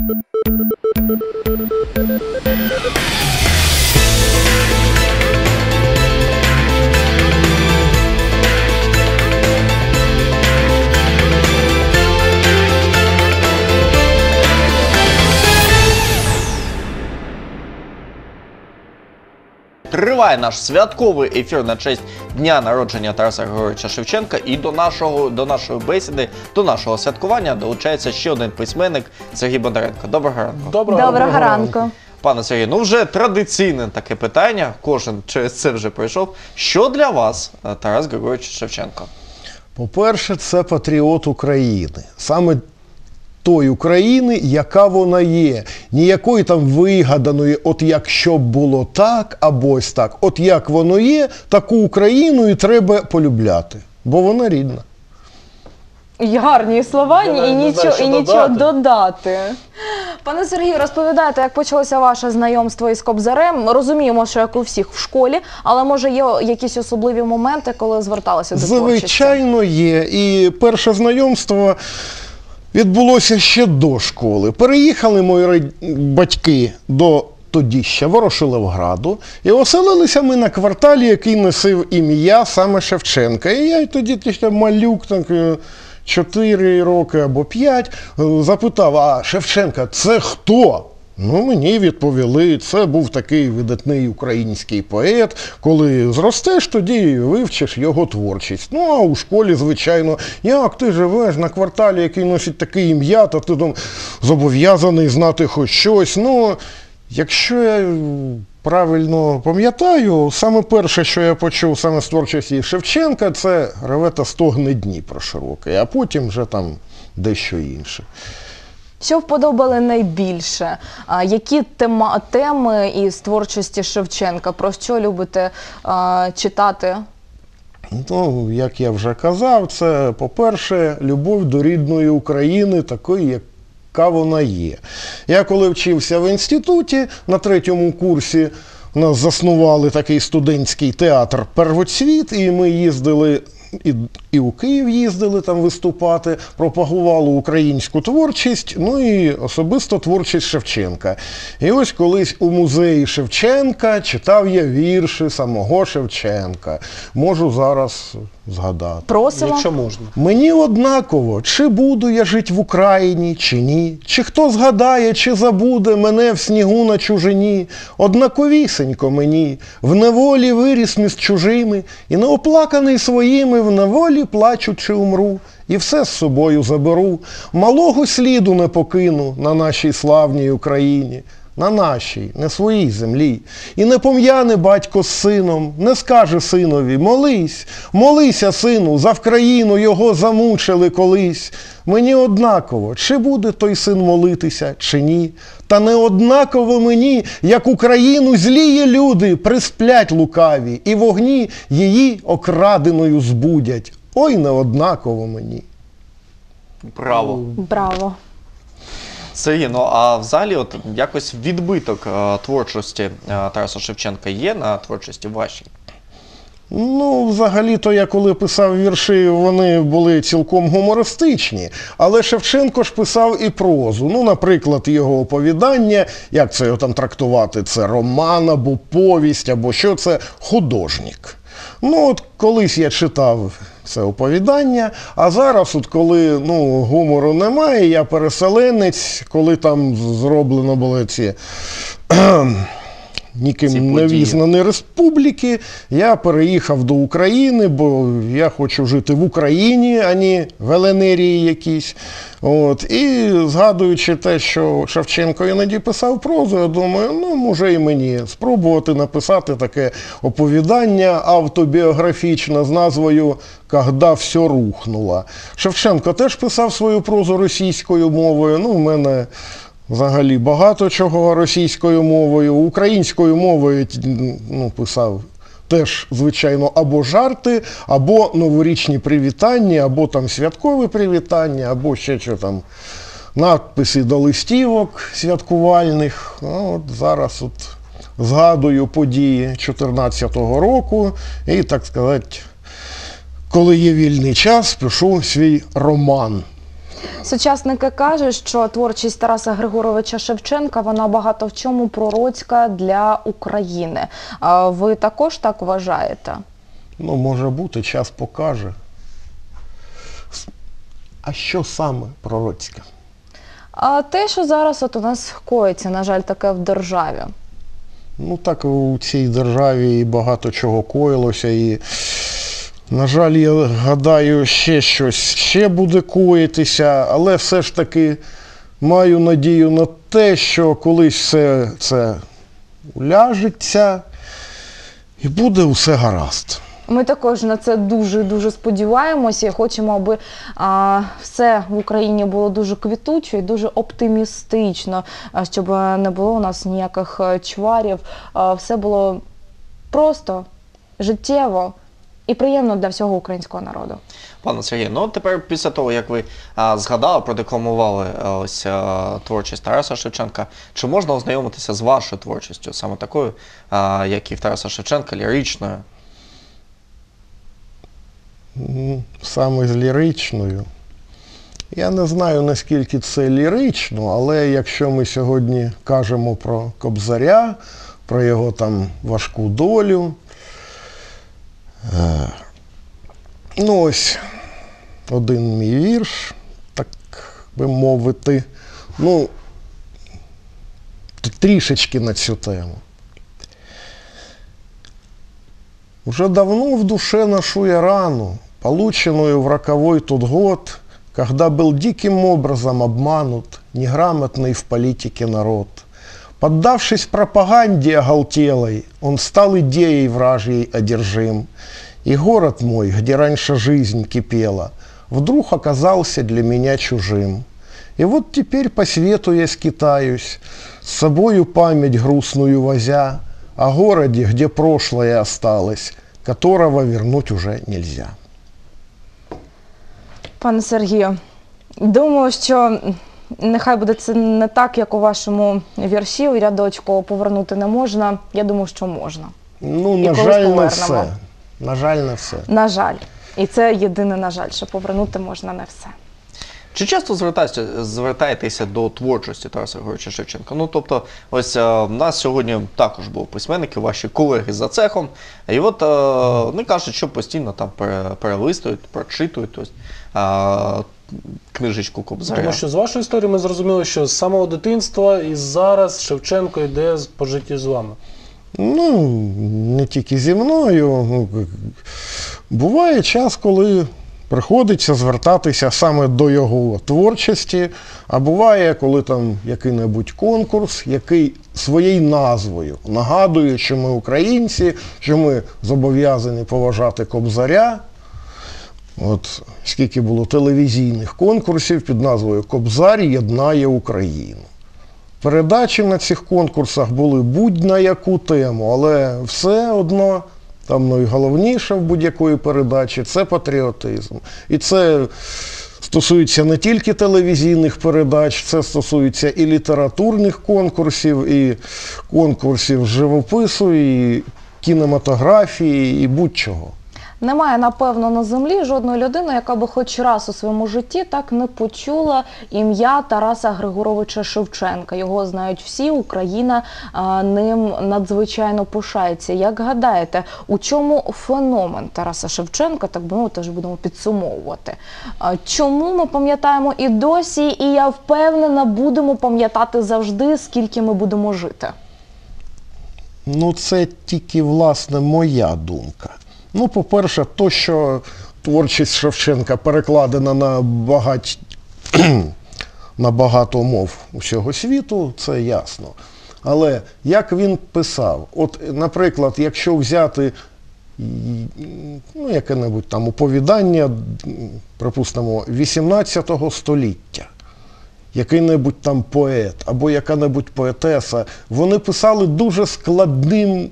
Thank you. Триває наш святковий ефір на честь дня народження Тараса Григоровича Шевченка. І до нашого до нашої бесіди, до нашого святкування долучається ще один письменник Сергій Бондаренко. Доброго ранку. Доброго ранку. Пане Сергій, ну вже традиційне таке питання. Кожен через це вже пройшов. Що для вас е, Тарас Григорович Шевченко? По-перше, це патріот України. Саме той України, яка вона є. Ніякої там вигаданої, от якщо б було так, або ось так. От як воно є, таку Україну і треба полюбляти, бо вона рідна. І Гарні слова, Я і навіть не нічого, знаю, що і нічого додати. додати. Пане Сергію, розповідайте, як почалося ваше знайомство із Кобзарем. Розуміємо, що як у всіх в школі, але може є якісь особливі моменти, коли зверталися до творчості? Звичайно, є. І перше знайомство відбулося ще до школи. Переїхали мої батьки до тоді ще Ворошиловграду, і оселилися ми на кварталі, який носив ім'я саме Шевченка. І я тоді ще малюк, так, е, 4 роки або 5, запитав: а Шевченка, це хто? Ну, мені відповіли, це був такий видатний український поет. Коли зростеш, тоді вивчиш його творчість. Ну, а у школі, звичайно, як ти живеш на кварталі, який носить таке ім'я, то ти там зобов'язаний знати хоч щось. Ну, якщо я правильно пам'ятаю, саме перше, що я почув саме з творчості Шевченка, це реве та стогне Дніпро широкий, а потім вже там дещо інше. Що вподобали найбільше? Які тема, теми із творчості Шевченка? Про що любите а, читати? Ну, як я вже казав, це, по-перше, любов до рідної України, такої, яка вона є. Я коли вчився в інституті на третьому курсі, у нас заснували такий студентський театр Первоцвіт, і ми їздили. І, і у Київ їздили там виступати, пропагували українську творчість, ну і особисто творчість Шевченка. І ось колись у музеї Шевченка читав я вірші самого Шевченка. Можу зараз згадати. Просимо. Якщо можна. Мені однаково, чи буду я жить в Україні, чи ні, чи хто згадає, чи забуде мене в снігу на чужині. Однаковісенько мені, в неволі виріс між чужими, і неоплаканий своїми в неволі плачучи умру. І все з собою заберу, малого сліду не покину на нашій славній Україні на нашій, не своїй землі. І не пом'яне батько з сином, не скаже синові, молись, молися, сину, за Вкраїну його замучили колись. Мені однаково, чи буде той син молитися, чи ні. Та не однаково мені, як Україну зліє люди присплять лукаві, і вогні її окраденою збудять. Ой, не однаково мені. Браво. Браво. Сергій, ну а взагалі, от якось відбиток е, творчості е, Тараса Шевченка є на творчості вашій? Ну, взагалі-то я коли писав вірші, вони були цілком гумористичні. Але Шевченко ж писав і прозу. Ну, наприклад, його оповідання, як це його там трактувати, це роман або повість, або що це художник. Ну, от колись я читав це оповідання, а зараз, от коли ну, гумору немає, я переселенець, коли там зроблено були ці ніким не візнані республіки, я переїхав до України, бо я хочу жити в Україні, а не в Еленерії якійсь. От. І згадуючи те, що Шевченко іноді писав прозу, я думаю, ну може і мені спробувати написати таке оповідання автобіографічне з назвою Когда все рухнуло. Шевченко теж писав свою прозу російською мовою. Ну, в мене Взагалі багато чого російською мовою, українською мовою ну, писав теж, звичайно, або жарти, або новорічні привітання, або там святкові привітання, або ще що там надписи до листівок святкувальних. Ну, от зараз от згадую події 2014 року і, так сказати, коли є вільний час, пишу свій роман. Сучасники кажуть, що творчість Тараса Григоровича Шевченка вона багато в чому пророцька для України. А Ви також так вважаєте? Ну, може бути, час покаже. А що саме пророцьке? А те, що зараз от у нас коїться, на жаль, таке в державі. Ну так у цій державі і багато чого коїлося. І, на жаль, я гадаю, ще щось ще буде коїтися, але все ж таки маю надію на те, що колись все це уляжеться і буде усе гаразд. Ми також на це дуже дуже сподіваємося і хочемо, аби а, все в Україні було дуже квітуче і дуже оптимістично, щоб не було у нас ніяких е, чварів. А, все було просто життєво і приємно для всього українського народу. Пане Сергію, ну тепер після того, як ви а, згадали, продекламували а, ось а, творчість Тараса Шевченка, чи можна ознайомитися з вашою творчістю, саме такою, а, як і в Тараса Шевченка, ліричною? Саме з ліричною. Я не знаю, наскільки це лірично, але якщо ми сьогодні кажемо про Кобзаря, про його там важку долю. Е, ну ось один мій вірш, так би мовити. Ну, трішечки на цю тему. Уже давно в душе ношу я рану, полученную в роковой тот год, когда был диким образом обманут неграмотный в политике народ. Поддавшись пропаганде оголтелой, он стал идеей вражьей одержим. И город мой, где раньше жизнь кипела, вдруг оказался для меня чужим. И вот теперь по свету я скитаюсь, с собою память грустную возя, о городе, где прошлое осталось, которого вернуть уже нельзя. Пане Сергію, думаю, що нехай буде це не так, як у вашому вірші, у рядочку повернути не можна. Я думаю, що можна. Ну, І на колись жаль, не повернемо. все. На жаль, не все. На жаль. І це єдине, на жаль, що повернути можна не все. Чи часто звертаєтеся, звертаєтеся до творчості Тараса Григоровича Шевченка? Ну, тобто, ось е, в нас сьогодні також були письменники, ваші колеги за цехом, і от е, вони кажуть, що постійно там пере- перелистують, прочитують ось, е, книжечку Кобзаря. Тому що з вашої історії ми зрозуміли, що з самого дитинства і зараз Шевченко йде по житті з вами. Ну, не тільки зі мною. Ну, буває час, коли приходиться звертатися саме до його творчості, а буває, коли там який-небудь конкурс, який своєю назвою нагадує, що ми українці, що ми зобов'язані поважати Кобзаря. От скільки було телевізійних конкурсів під назвою Кобзар єднає Україну. Передачі на цих конкурсах були будь-на яку тему, але все одно там найголовніше в будь-якої передачі це патріотизм. І це стосується не тільки телевізійних передач, це стосується і літературних конкурсів, і конкурсів живопису, і кінематографії, і будь-чого. Немає, напевно, на землі жодної людини, яка би хоч раз у своєму житті так не почула ім'я Тараса Григоровича Шевченка. Його знають всі, Україна а, ним надзвичайно пишається. Як гадаєте, у чому феномен Тараса Шевченка, так би мовити, вже будемо підсумовувати? А, Чому ми пам'ятаємо і досі, і я впевнена, будемо пам'ятати завжди, скільки ми будемо жити? Ну, це тільки, власне, моя думка. Ну, по-перше, то, що творчість Шевченка перекладена на, багать... на багато мов усього світу, це ясно. Але як він писав, от, наприклад, якщо взяти ну, яке-небудь там оповідання, припустимо, 18 століття, який-небудь там поет або яка-небудь поетеса, вони писали дуже складним,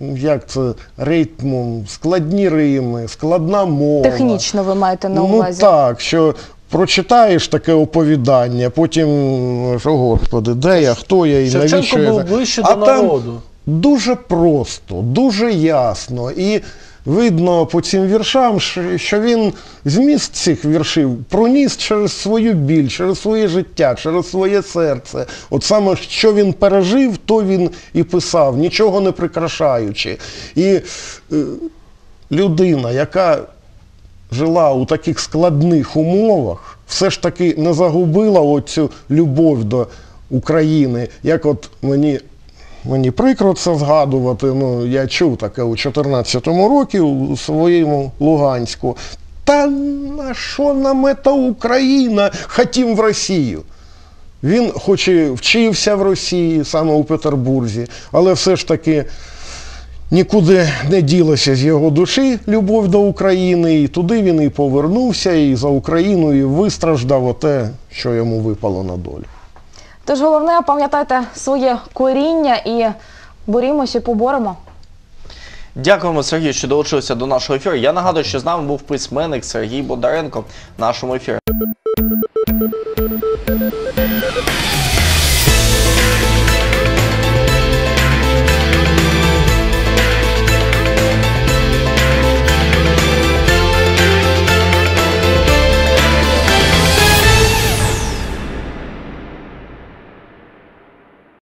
як це, ритмом, складні рими, складна мова. Технічно ви маєте на Ну увазі? так, що прочитаєш таке оповідання, потім, що, господи, де я, хто я і Шевченко навіщо я був ближче а до там народу. Дуже просто, дуже ясно. І видно по цим віршам, що- він зміст цих віршів проніс через свою біль, через своє життя, через своє серце. От саме що він пережив, то він і писав, нічого не прикрашаючи. І е, людина, яка жила у таких складних умовах, все ж таки не загубила оцю любов до України. Як от мені, мені прикро це згадувати, ну я чув таке у 14-му році у своєму Луганську. Та на що нам ета Україна? Хотім в Росію. Він хоч і вчився в Росії, саме у Петербурзі, але все ж таки нікуди не ділося з його душі любов до України, і туди він і повернувся, і за Україною вистраждав оте, що йому випало на долю. Тож головне, пам'ятайте своє коріння і борімося поборемо. Дякуємо, Сергію, що долучилися до нашого ефіру. Я нагадую, що з нами був письменник Сергій Бондаренко в нашому ефірі.